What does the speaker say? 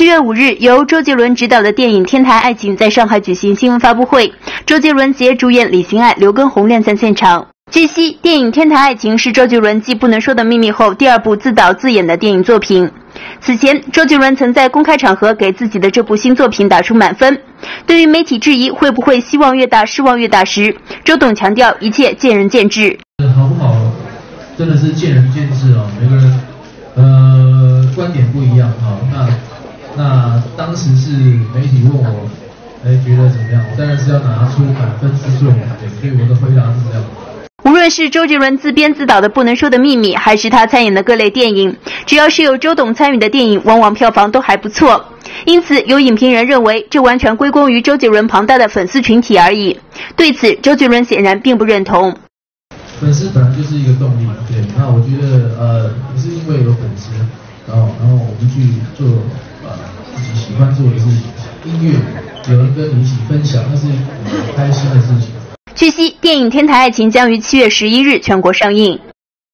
七月五日，由周杰伦执导的电影《天台爱情》在上海举行新闻发布会，周杰伦携主演李心爱、刘畊宏亮相现场。据悉，电影《天台爱情》是周杰伦继《不能说的秘密》后第二部自导自演的电影作品。此前，周杰伦曾在公开场合给自己的这部新作品打出满分。对于媒体质疑会不会希望越大失望越大时，周董强调一切见仁见智。好不好，真的是见仁见智哦，每个人呃观点不一样哈。那那当时是媒体问我，哎觉得怎么样？我当然是要拿出百分之最，所以我的回答是这样。无论是周杰伦自编自导的《不能说的秘密》，还是他参演的各类电影，只要是有周董参与的电影，往往票房都还不错。因此，有影评人认为，这完全归功于周杰伦庞大的粉丝群体而已。对此，周杰伦显然并不认同。粉丝本来就是一个动力，对。那我觉得，呃，也是因为有粉丝，然后，然后我们去做呃自己喜欢做的事情，音乐有人跟你一起分享，那是很开心的事情。据悉，电影《天台爱情》将于七月十一日全国上映。